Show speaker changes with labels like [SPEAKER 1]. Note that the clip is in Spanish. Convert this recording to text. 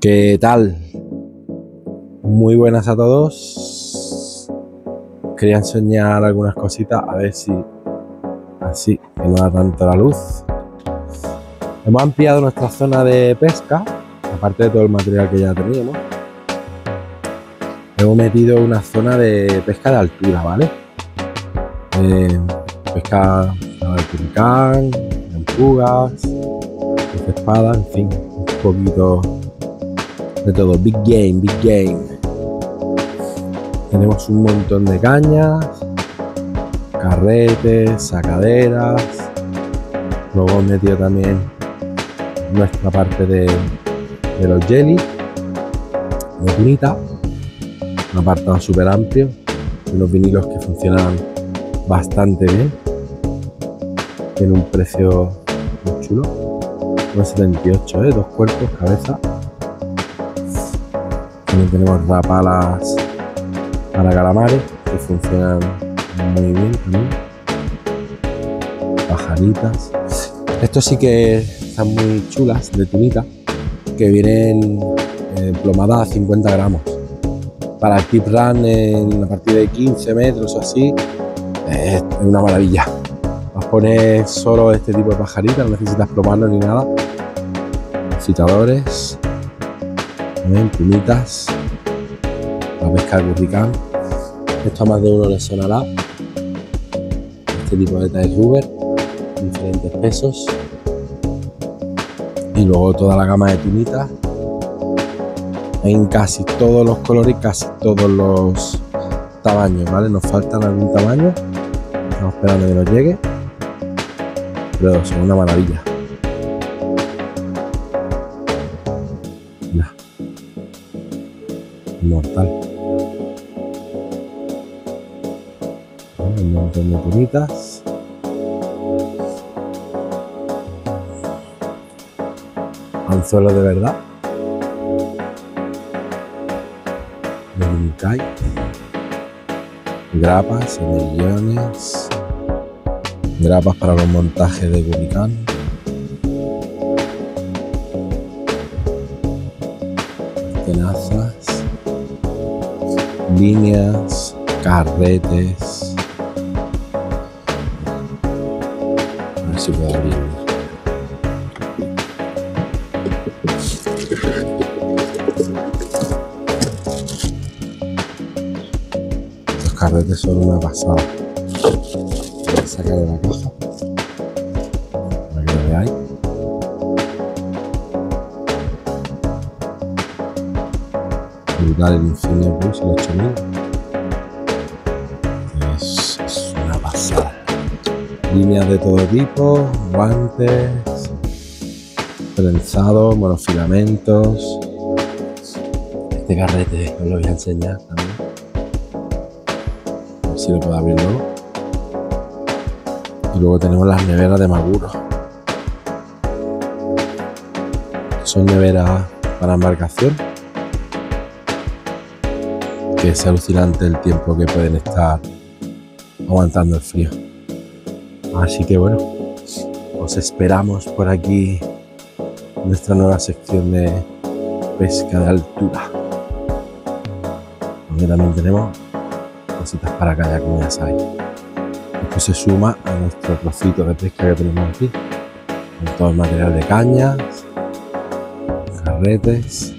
[SPEAKER 1] ¿Qué tal? Muy buenas a todos. Quería enseñar algunas cositas a ver si así que no da tanto la luz. Hemos ampliado nuestra zona de pesca, aparte de todo el material que ya teníamos. Hemos metido una zona de pesca de altura, ¿vale? Eh, pesca de turcán, de empugas, de espada, en fin, poquito de todo. Big game, big game. Tenemos un montón de cañas, carretes, sacaderas. Luego metido también nuestra parte de, de los jelly, de tunita. Un apartado súper amplio, unos vinilos que funcionan bastante bien. Tiene un precio muy chulo. 1,78, ¿eh? dos cuerpos, cabeza. También tenemos rapalas para calamares que funcionan muy bien también. Pajaritas. Estos sí que están muy chulas de tunita, que vienen eh, plomadas a 50 gramos. Para el tip run en, a partir de 15 metros o así, es una maravilla. Vas a poner solo este tipo de pajaritas, no necesitas plomarlo ni nada. Citadores, punitas, la pesca de. Esto a más de uno le sonará. Este tipo de tie rubber, diferentes pesos. Y luego toda la gama de tunitas en casi todos los colores casi todos los tamaños, ¿vale? Nos faltan algún tamaño. Estamos esperando que nos llegue. Pero son una maravilla. Mortal. Un montón de tunitas. Anzuelo de verdad. Grapas, semillones. Grapas para los montajes de Gurikán. Líneas. Carretes. A ver si puedo abrirlo. Los carretes son una pasada. Voy a sacar de la caja para que lo veáis. Brutal el Infinia Plus, el 8000. Es, es una pasada. Líneas de todo tipo, guantes, trenzados, monofilamentos. Este carrete os lo voy a enseñar también. A ver si lo puedo abrir luego. Y luego tenemos las neveras de Maguro. Son neveras para embarcación. Es alucinante el tiempo que pueden estar aguantando el frío. Así que bueno, os esperamos por aquí en nuestra nueva sección de pesca de altura. Donde también tenemos cositas para kayak, como ya sabéis. Esto se suma a nuestro trocito de pesca que tenemos aquí. Con todo el material de cañas, carretes.